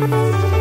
Música